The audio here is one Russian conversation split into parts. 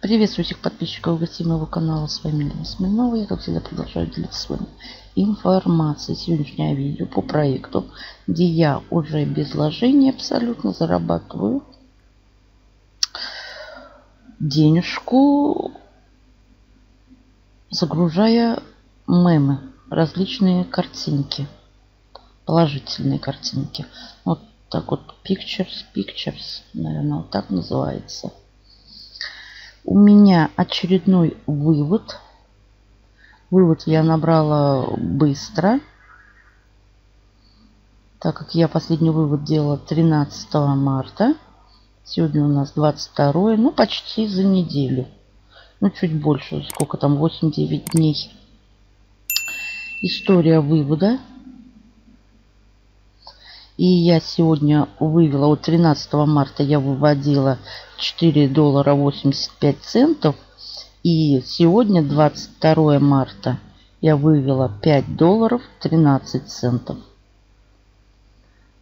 Приветствую всех подписчиков и гостей моего канала. С вами Лена Смирнова. Я, как всегда, продолжаю делиться с вами информацией. Сегодняшнее видео по проекту, где я уже без вложения абсолютно зарабатываю денежку, загружая мемы, различные картинки, положительные картинки. Вот так вот, Pictures, Pictures, наверное, вот так называется. У меня очередной вывод. Вывод я набрала быстро. Так как я последний вывод делала 13 марта. Сегодня у нас 22, ну почти за неделю. Ну чуть больше, сколько там, 8-9 дней. История вывода. И я сегодня вывела, вот 13 марта я выводила 4 доллара 85 центов. И сегодня, 22 марта, я вывела 5 долларов 13 центов.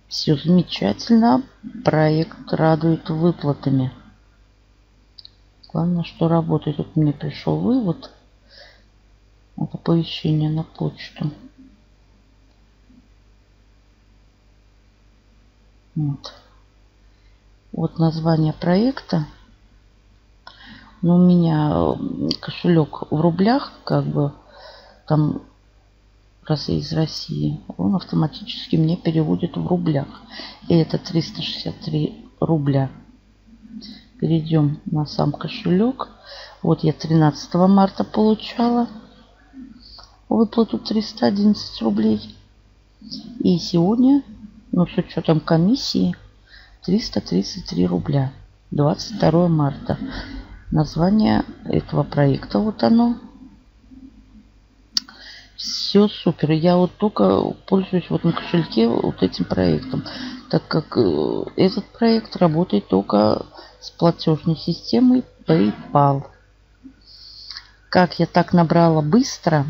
Все замечательно. Проект радует выплатами. Главное, что работает. Вот мне пришел вывод. Вот оповещение на почту. Вот. Вот название проекта. Но у меня кошелек в рублях, как бы там раз из России, он автоматически мне переводит в рублях. И это 363 рубля. Перейдем на сам кошелек. Вот я 13 марта получала выплату 311 рублей. И сегодня ну, с учетом комиссии 333 рубля. 22 марта. Название этого проекта вот оно. Все супер. Я вот только пользуюсь вот на кошельке вот этим проектом. Так как э, этот проект работает только с платежной системой PayPal. Как я так набрала быстро,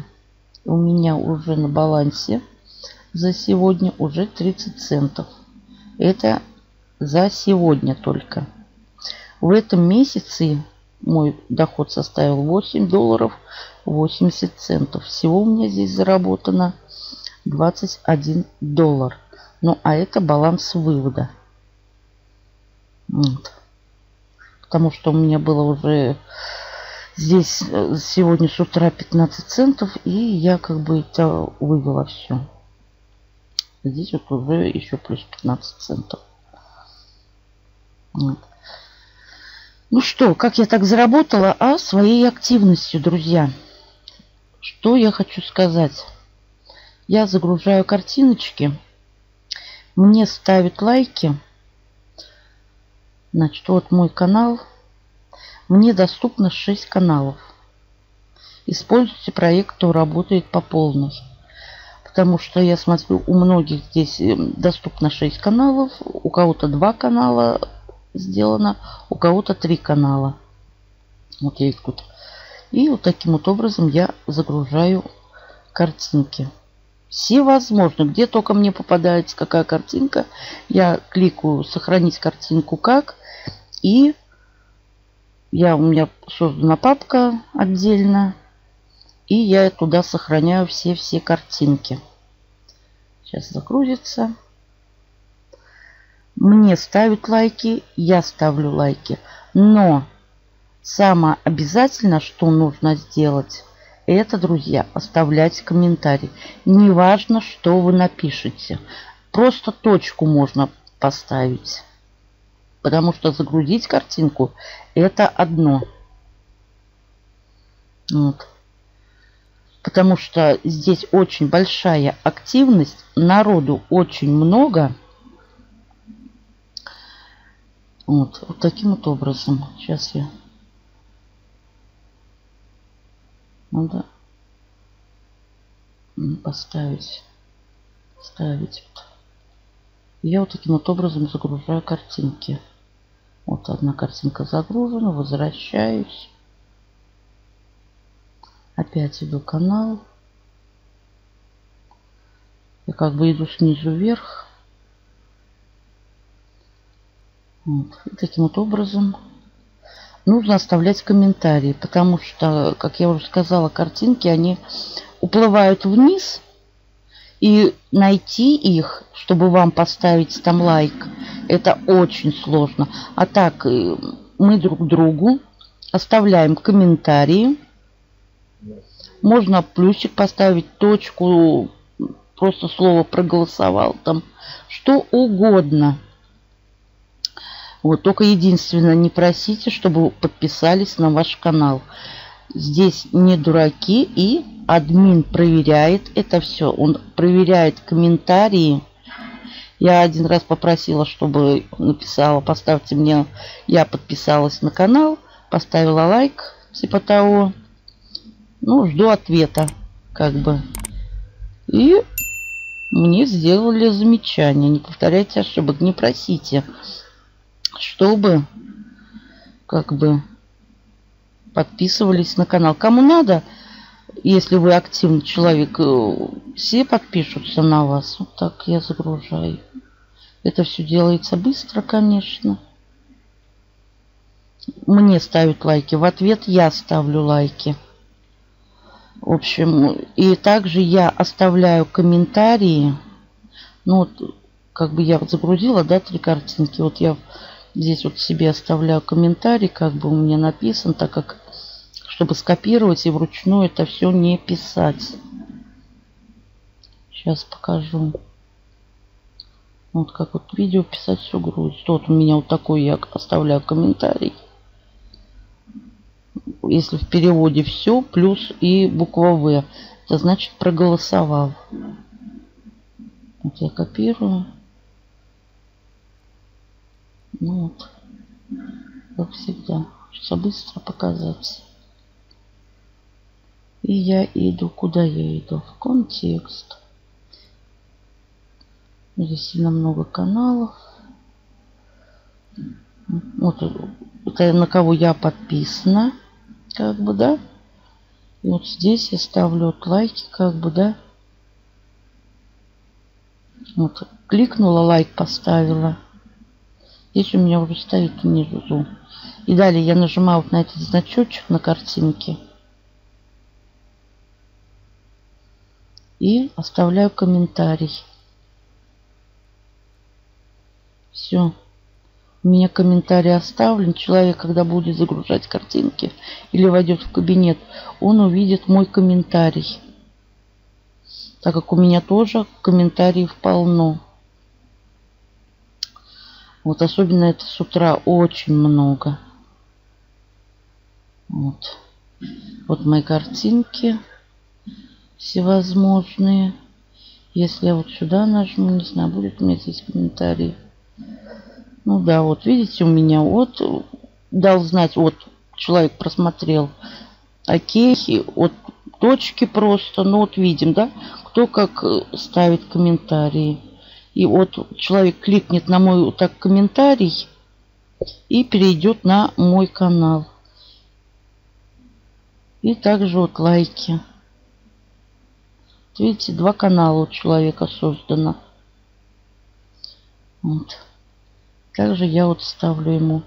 у меня уже на балансе за сегодня уже 30 центов. Это за сегодня только. В этом месяце мой доход составил 8 долларов 80 центов. Всего у меня здесь заработано 21 доллар. Ну, а это баланс вывода. Вот. Потому что у меня было уже здесь э, сегодня с утра 15 центов. И я как бы это вывела все. Здесь вот уже еще плюс 15 центов. Вот. Ну что, как я так заработала? А своей активностью, друзья. Что я хочу сказать? Я загружаю картиночки. Мне ставят лайки. Значит, вот мой канал. Мне доступно 6 каналов. Используйте проект, кто работает по полной потому что я смотрю, у многих здесь эм, доступно 6 каналов, у кого-то 2 канала сделано, у кого-то 3 канала. Вот я их тут. И вот таким вот образом я загружаю картинки. Все возможно, где только мне попадается какая картинка, я кликаю сохранить картинку как и я у меня создана папка отдельно и я туда сохраняю все-все картинки. Сейчас загрузится. Мне ставят лайки, я ставлю лайки. Но самое обязательно, что нужно сделать, это, друзья, оставлять комментарий. Неважно, что вы напишете. Просто точку можно поставить. Потому что загрузить картинку это одно. Вот потому что здесь очень большая активность, народу очень много. Вот, вот таким вот образом. Сейчас я... Надо поставить, ставить. Я вот таким вот образом загружаю картинки. Вот одна картинка загружена, возвращаюсь. Опять иду канал. Я как бы иду снизу вверх. Вот. И таким вот образом. нужно оставлять комментарии, потому что, как я уже сказала, картинки, они уплывают вниз, и найти их, чтобы вам поставить там лайк, это очень сложно. А так, э, мы друг другу оставляем комментарии. Можно плюсик поставить, точку, просто слово проголосовал там, что угодно. Вот, только единственное, не просите, чтобы подписались на ваш канал. Здесь не дураки и админ проверяет это все. Он проверяет комментарии. Я один раз попросила, чтобы написала, поставьте мне, я подписалась на канал, поставила лайк, типа того. Ну, жду ответа, как бы. И мне сделали замечание. Не повторяйте ошибок, не просите, чтобы как бы подписывались на канал. Кому надо, если вы активный человек, э, все подпишутся на вас. Вот так я загружаю. Это все делается быстро, конечно. Мне ставят лайки. В ответ я ставлю лайки. В общем, и также я оставляю комментарии. Ну вот, как бы я вот загрузила, да, три картинки. Вот я здесь вот себе оставляю комментарий, как бы у меня написан, так как чтобы скопировать и вручную это все не писать. Сейчас покажу. Вот как вот видео писать все грузит. Вот у меня вот такой я оставляю комментарий. Если в переводе все, плюс и буква В. Это значит проголосовал. Вот я копирую. Ну вот. Как всегда. Хочется быстро показать. И я иду. Куда я иду? В контекст. Здесь сильно много каналов. Вот это на кого я подписана. Как бы, да? И вот здесь я ставлю вот лайки, как бы, да? Вот, кликнула, лайк поставила. Здесь у меня уже стоит внизу. И далее я нажимаю вот на этот значочек на картинке. и оставляю комментарий. Все. Меня комментарий оставлен. Человек, когда будет загружать картинки или войдет в кабинет, он увидит мой комментарий. Так как у меня тоже комментариев полно. Вот особенно это с утра очень много. Вот. Вот мои картинки всевозможные. Если я вот сюда нажму, не знаю, будет у меня здесь комментарий. Ну да, вот видите, у меня вот дал знать, вот человек просмотрел. Окей, вот точки просто, ну вот видим, да, кто как э, ставит комментарии. И вот человек кликнет на мой вот так комментарий и перейдет на мой канал. И также вот лайки. Видите, два канала у человека создано. Вот. Также я вот ставлю ему.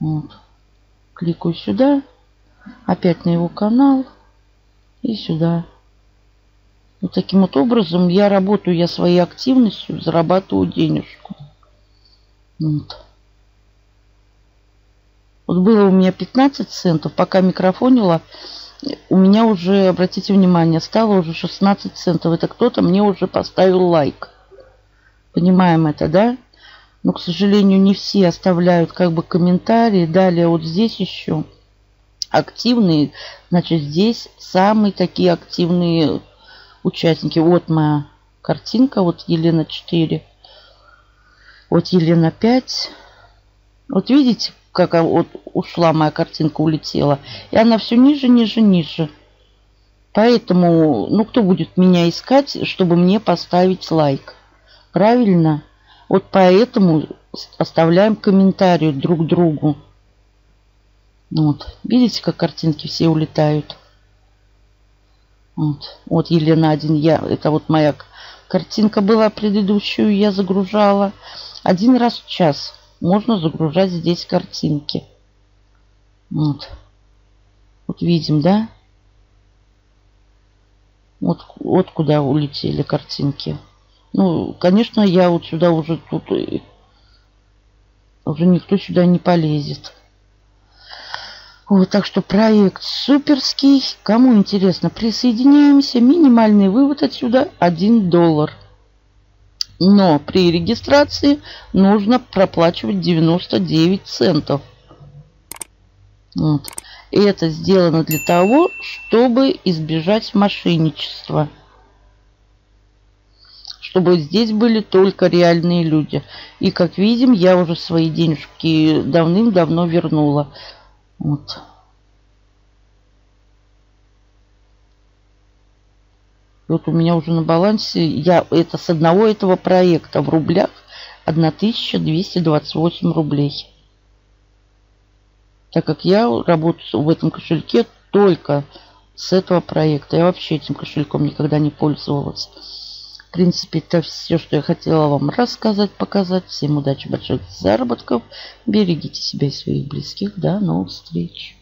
Вот. Кликаю сюда. Опять на его канал. И сюда. Вот таким вот образом я работаю, я своей активностью зарабатываю денежку. Вот. Вот было у меня 15 центов, пока микрофонила у меня уже, обратите внимание, стало уже 16 центов. Это кто-то мне уже поставил лайк. Понимаем это, да? Но, к сожалению, не все оставляют как бы комментарии. Далее вот здесь еще активные. Значит, здесь самые такие активные участники. Вот моя картинка. Вот Елена 4. Вот Елена 5. Вот видите, как вот ушла моя картинка, улетела. И она все ниже, ниже, ниже. Поэтому, ну, кто будет меня искать, чтобы мне поставить лайк? Правильно? Вот поэтому оставляем комментарии друг другу. Вот. Видите, как картинки все улетают? Вот, вот Елена один, я, это вот моя картинка была предыдущую, я загружала один раз в час. можно загружать здесь картинки. Вот. Вот видим, да? Вот, вот куда улетели картинки. Ну, конечно, я вот сюда уже тут... Уже никто сюда не полезет. Вот, так что проект суперский. Кому интересно, присоединяемся. Минимальный вывод отсюда 1 доллар. Но при регистрации нужно проплачивать 99 центов. Вот. И это сделано для того, чтобы избежать мошенничества. Чтобы здесь были только реальные люди. И как видим, я уже свои денежки давным-давно вернула. Вот. вот у меня уже на балансе, я это с одного этого проекта в рублях 1228 рублей. Так как я работаю в этом кошельке только с этого проекта. Я вообще этим кошельком никогда не пользовалась. В принципе, это все, что я хотела вам рассказать, показать. Всем удачи, больших заработков. Берегите себя и своих близких. До новых встреч.